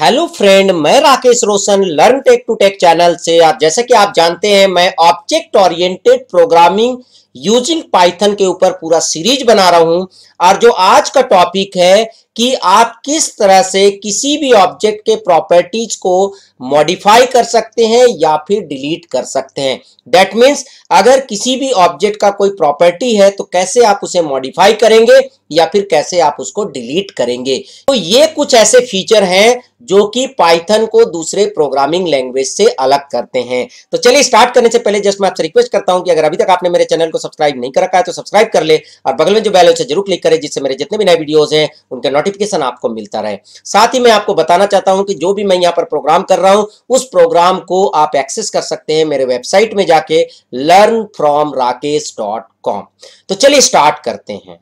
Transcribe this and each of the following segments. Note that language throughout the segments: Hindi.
हेलो फ्रेंड मैं Rakesh Roshan learn tech to tech channel से। आप जैसे कि आप जानते हैं, मैं object oriented programming using Python के ऊपर पूरा सीरीज़ बना रहा हूँ। और जो आज का टॉपिक है कि आप किस तरह से किसी भी ऑब्जेक्ट के प्रॉपर्टीज़ को मॉडिफाई कर सकते हैं या फिर डिलीट कर सकते हैं। दैट मीन्स अगर किसी भी ऑब्जेक्ट का कोई प्रॉपर्टी है तो कैसे आप उसे मॉडिफाई करेंगे या फिर कैसे आप उसको डिलीट करेंगे? तो ये कुछ ऐसे फीचर हैं जो कि पाइथन को दूसरे प्रोग्रामिंग लैंग्वेज से अलग करते हैं। तो चलिए स्टार्ट करने से पहले जस्ट मैं आपसे रिक्वेस्ट करता हूँ कि अगर अभी तक आपने मेरे चैनल को सब्सक्राइब नहीं कर रखा है तो सब्सक्राइब कर ले और बगल में जो बेल है ज़रूर क्लिक करें, जिससे मेरे जितने भी नए वीडियोस हैं, उनके नोटिफिकेशन आपको मिलता रहे। साथ ही मैं आपको बताना चाहता हूँ कि जो भी मैं यहाँ पर प्रोग्राम कर रहा हूँ, उस प्रोग्राम को आप एक्सेस कर सकते हैं मेरे वेबसाइट में जाके learn from Rakesh dot com तो चलिए स्टार्ट करते हैं।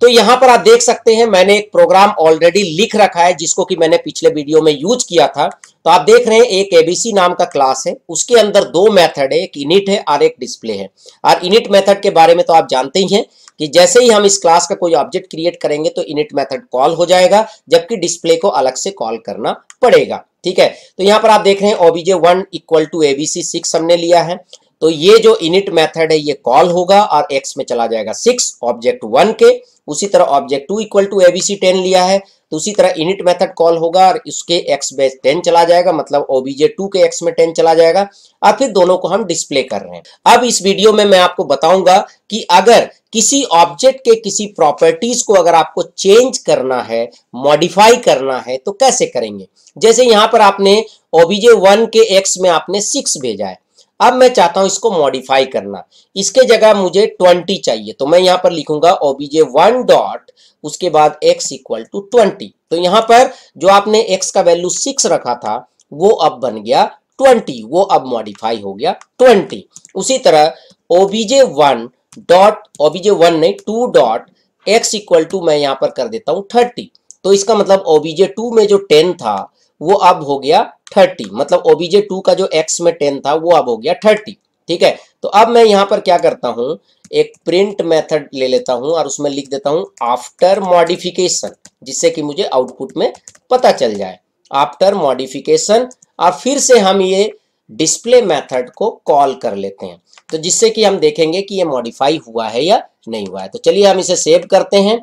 तो यहाँ पर आप देख सकते हैं, मैंने एक प्रोग्राम ऑलरेडी लिख रखा है, जिसको कि मैंने पिछले वीडियो में यूज़ किया था। तो आप देख रहे हैं, एक एबीसी नाम का क्लास है। उसके अंदर दो मेथड है, एक इनिट है और एक डिस्प्ले है। और इनिट मेथड के बारे में तो आप जानते ही हैं कि जैसे ही हम इस क्लास का कोई ऑब्जेक्ट क्रिएट करेंगे तो इनिट मेथड कॉल हो जाएगा, जबकि डिस्प्ले को अलग से कॉल करना पड़ेगा। ठीक है? तो यहाँ पर आप देख रहे हैं OBJ one equal to ABC six हमने लिया है। तो ये जो इनिट मेथड है, ये कॉल होगा और एक्स में चला जाएगा सिक्स ऑब्जेक्ट वन के। उसी तरह object two equal to ABC ten लिया है तो उसी तरह इनिट मेथड कॉल होगा और इसके एक्स बेस टेन चला जाएगा मतलब ओबीजे टू के एक्स में टेन चला जाएगा। और फिर दोनों को हम डिस्प्ले कर रहे हैं। अब इस वीडियो में मैं आपको बताऊँगा कि अगर किसी ऑब्जेक्ट के किसी प्रॉपर्टीज़ को अगर आपको चेंज करना है मॉडिफाई करना है तो कैसे करेंगे? जैसे यहाँ पर आपने ओबीजे वन के एक्स में आपने सिक्स भेजा है। अब मैं चाहता हूँ इसको मॉडिफाई करना। इसके जगह मुझे ट्वेंटी चाहिए तो मैं यहाँ पर लिखूँगा ओबीजे वन डॉट उसके बाद एक्स इक्वल टू ट्वेंटी तो यहाँ पर जो आपने एक्स का वैल्यू सिक्स रखा था, वो अब बन गया ट्वेंटी वो अब मॉडिफाई हो गया ट्वेंटी उसी तरह OBJ one dot OBJ one नहीं two dot X equal to मैं यहाँ पर कर देता हूँ थर्टी तो इसका मतलब ओबीजे टू में जो टेन था वो अब हो गया थर्टी। मतलब ओबीजे टू का जो एक्स में टेन था, वो अब हो गया थर्टी, ठीक है? तो अब मैं यहाँ पर क्या करता हूँ? एक प्रिंट मेथड ले लेता हूँ और उसमें लिख देता हूँ आफ्टर मॉडिफिकेशन जिससे कि मुझे आउटपुट में पता चल जाए। आफ्टर मॉडिफिकेशन और फिर से हम ये डिस्प्ले मेथड को कॉल कर लेते हैं। तो जिससे कि हम देखेंगे कि ये मॉडिफाई हुआ है या नहीं हुआ है। तो चलिए हम इसे सेव करते हैं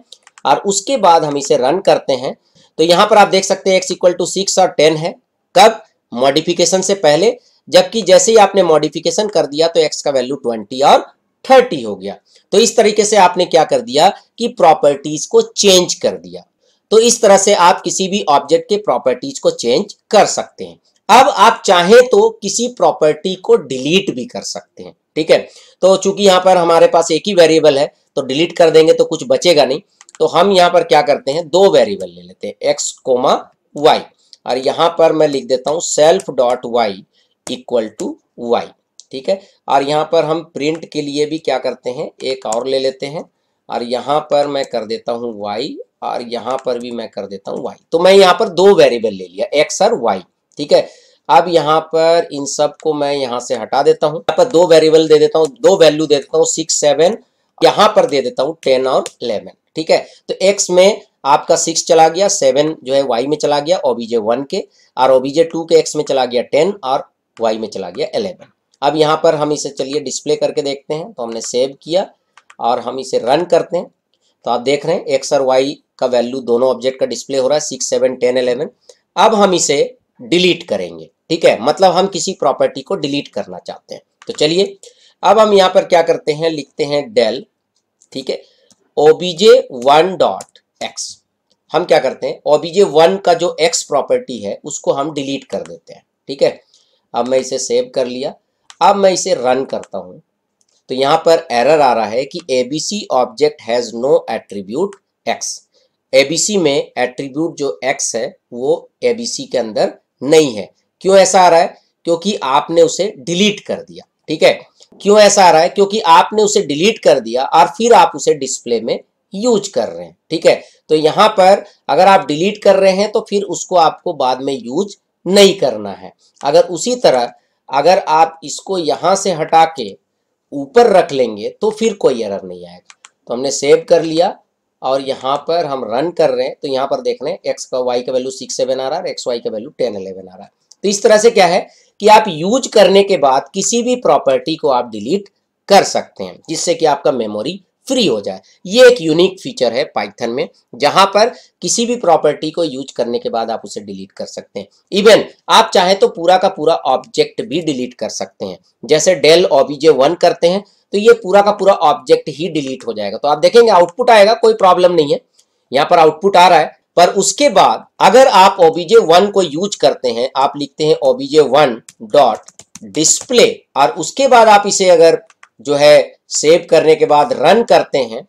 और उसके बाद हम इसे रन करते हैं। तो यहाँ पर आप देख सकते हैं एक्स इक्वल टू सिक्स और टेन है। कब? मॉडिफिकेशन से पहले, जबकि जैसे ही आपने मॉडिफिकेशन कर दिया तो एक्स का वैल्यू ट्वेंटी और थर्टी हो गया। तो इस तरीके से आपने क्या कर दिया कि प्रॉपर्टीज़ को चेंज कर दिया। तो इस तरह से आप किसी भी ऑब्जेक्ट के प्रॉपर्टीज़ को चेंज कर सकते हैं। अब आप चाहें तो किसी प्रॉपर्टी को डिलीट भी कर सकते हैं, ठीक है? तो चूँकि यहाँ पर हमारे पास एक ही वेरिएबल है तो डिलीट कर देंगे तो कुछ बचेगा नहीं। तो हम यहाँ पर क्या करते हैं? दो वेरिएबल ले लेते हैं एक्स कोमा वाई और यहाँ पर मैं लिख देता हूँ self dot Y equal to Y ठीक है? और यहाँ पर हम प्रिंट के लिए भी क्या करते हैं? एक और ले लेते हैं। और यहाँ पर मैं कर देता हूँ वाई और यहाँ पर भी मैं कर देता हूँ वाई तो मैं यहाँ पर दो वेरिएबल ले लिया एक्स और वाई ठीक है? अब यहाँ पर इन सबको मैं यहाँ से हटा देता हूँ। यहाँ पर दो वेरिएबल दे देता हूँ, दो वैल्यू दे देता हूँ सिक्स सेवन यहाँ पर दे देता हूँ टेन और इलेवन ठीक है? तो एक्स में आपका सिक्स चला गया सेवन जो है वाई में चला गया ओबीजे वन के, और ओबीजे टू के एक्स में चला गया टेन और वाई में चला गया इलेवन अब यहाँ पर हम इसे चलिए डिस्प्ले करके देखते हैं। तो हमने सेव किया, और हम इसे रन करते हैं। तो आप देख रहे हैं एक्स और वाई का वैल्यू दोनों ऑब्जेक्ट का डिस्प्ले हो रहा है सिक्स सेवन टेन इलेवन अब हम इसे डिलीट करेंगे, ठीक है? मतलब हम किसी प्रॉपर्टी को डिलीट करना चाहते हैं। तो चलिए, अब हम यहाँ पर क्या करते हैं, लिखते हैं डेल ठीक है? ओबीजे वन डॉट एक्स हम क्या करते हैं? ओबीजे वन का जो एक्स प्रॉपर्टी है, उसको हम डिलीट कर देते हैं। ठीक है? अब मैं इसे सेव कर लिया। अब मैं इसे रन करता हूँ। तो यहाँ पर एरर आ रहा है कि ABC object has no attribute X ABC में एट्रीब्यूट जो एक्स है, वो एबीसी के अंदर नहीं है। क्यों ऐसा आ रहा है? क्योंकि आपने उसे डिलीट कर दिया। ठीक है? क्यों ऐसा आ रहा है? क्योंकि आपने उसे डिलीट कर दिया और फिर आप उसे डिस्प्ले में यूज़ कर रहे हैं, ठीक है? तो यहाँ पर अगर आप डिलीट कर रहे हैं तो फिर उसको आपको बाद में यूज़ नहीं करना है। अगर उसी तरह, अगर आप इसको यहाँ से हटा के ऊपर रख लेंगे तो फिर कोई एरर नहीं आएगा। तो हमने सेव कर लिया और यहाँ पर हम रन कर रहे हैं। तो यहाँ पर देख रहे हैं एक्स का वाई का वैल्यू सिक्स सेवन आ रहा है एक्स वाई का वैल्यू टेन इलेवन आ रहा है। तो इस तरह से क्या है? कि आप यूज़ करने के बाद किसी भी प्रॉपर्टी को आप डिलीट कर सकते हैं, जिससे कि आपका मेमोरी फ्री हो जाए। ये एक यूनिक फीचर है पाइथन में, जहाँ पर किसी भी प्रॉपर्टी को यूज़ करने के बाद आप उसे डिलीट कर सकते हैं। इवन आप चाहे तो पूरा का पूरा ऑब्जेक्ट भी डिलीट कर सकते हैं। जैसे डेल ओबीजे वन करते हैं तो ये पूरा का पूरा ऑब्जेक्ट ही डिलीट हो जाएगा। तो आप देखेंगे आउटपुट आएगा, कोई प्रॉब्लम नहीं है। यहाँ पर आउटपुट आ रहा है। पर उसके बाद अगर आप ओबीजे वन को यूज़ करते हैं, आप लिखते हैं ओबीजे वन डॉट डिस्प्ले और उसके बाद आप इसे अगर जो है सेव करने के बाद रन करते हैं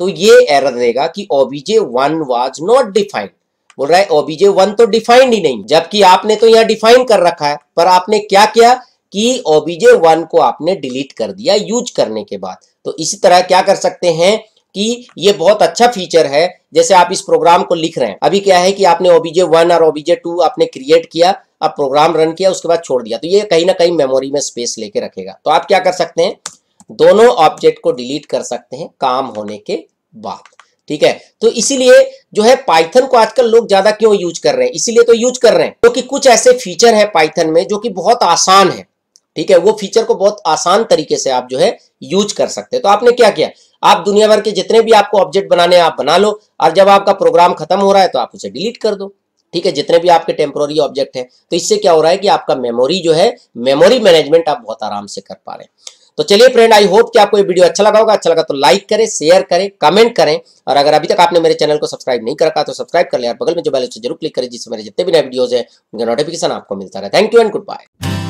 तो ये एरर देगा कि OBJ one was not defined बोल रहा है ओबीजे वन तो डिफाइंड ही नहीं, जबकि आपने तो यहाँ डिफाइन कर रखा है, पर आपने क्या किया कि ओबीजे वन को आपने डिलीट कर दिया यूज़ करने के बाद। तो इसी तरह क्या कर सकते हैं कि ये बहुत अच्छा फीचर है, जैसे आप इस प्रोग्राम को लिख रहे हैं। अभी क्या है कि आपने ओबीजे वन और ओबीजे टू आपने क्रिएट किया अब प्रोग्राम रन किया, उसके बाद छोड़ दिया। तो ये कहीं ना कहीं मेमोरी में स्पेस लेके रखेगा। तो आप क्या कर सकते हैं? दोनों ऑब्जेक्ट को डिलीट कर सकते हैं काम होने के बाद। ठीक है? तो इसीलिए जो है पाइथन को आजकल लोग ज़्यादा क्यों यूज़ कर रहे हैं? इसीलिए तो यूज़ कर रहे हैं। क्योंकि तो कुछ ऐसे फीचर है पाइथन में जो कि बहुत आसान है। ठीक है? वो फीचर को बहुत आसान तरीके से आप जो है यूज़ कर सकते हैं। तो आपने क्या किया? आप दुनिया भर के जितने भी आपको ऑब्जेक्ट बनाने आप बना लो। और जब आपका प्रोग्राम खत्म हो रहा है तो आप उसे डिलीट कर दो। ठीक है, जितने भी आपके टेम्पोरी ऑब्जेक्ट है। तो इससे क्या हो रहा है कि आपका मेमोरी जो है मेमोरी मैनेजमेंट आप बहुत आराम से कर पा रहे हैं। तो चलिए फ्रेंड आई होप कि आपको ये वीडियो अच्छा लगा होगा। अच्छा लगा तो लाइक करें शेयर करें कमेंट करें। और अगर अभी तक आपने मेरे चैनल को सब्सक्राइब नहीं करा तो सब्सक्राइब कर ले। और बगल में जो बैलेंस ज़रूर क्लिक करें, जिससे मेरे जितने भी नए वीडियोज़ है, उनका नोटिफिकेशन आपको मिलता रहे। Thank you and goodbye